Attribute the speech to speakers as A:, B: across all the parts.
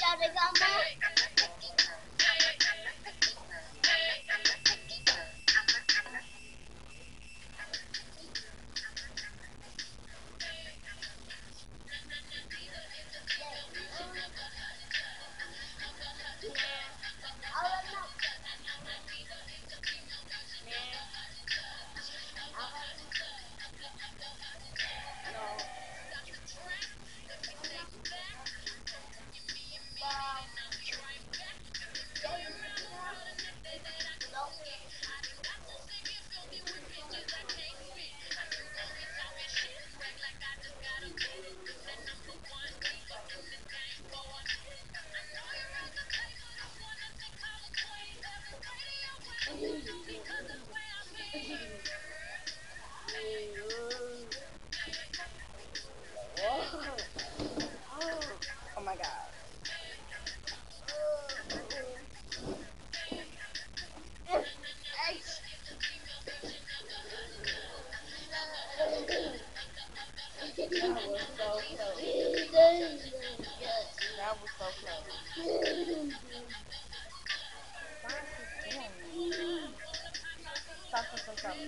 A: Daddy Gumbo.
B: Oh my god. That was so close. That was so close. Stop, stop, stop, stop, stop.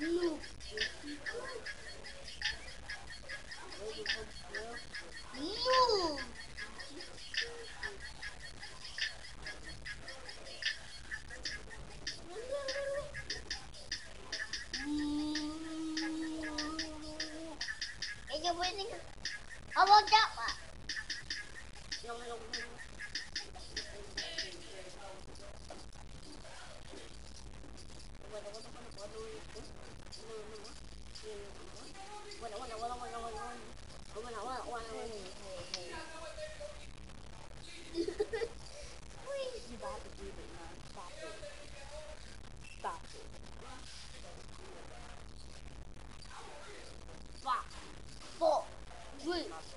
A: it.
B: I
A: want that one. No, no,
B: no. Wait.